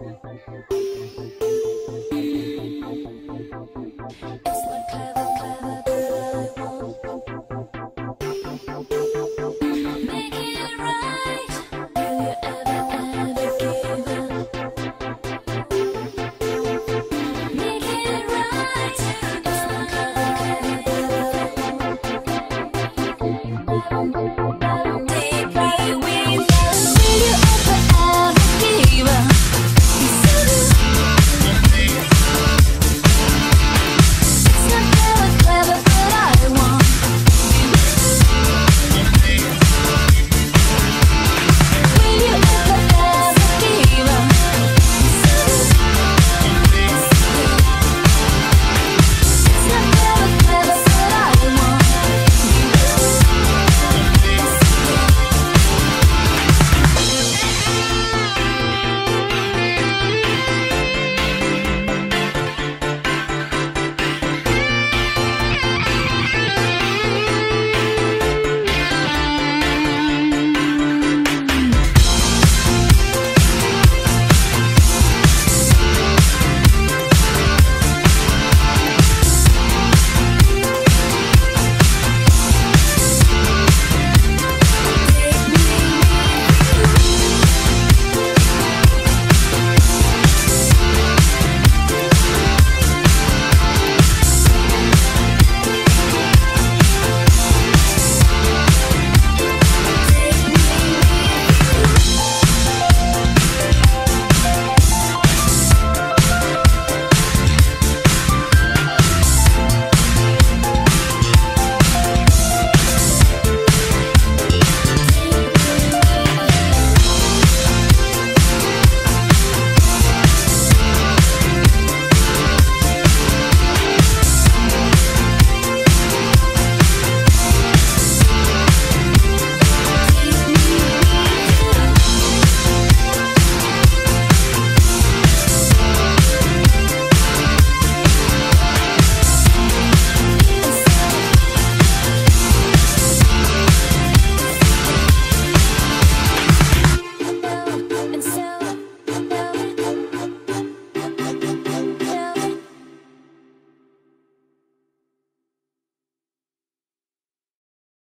It's like clever, clever, but I won't.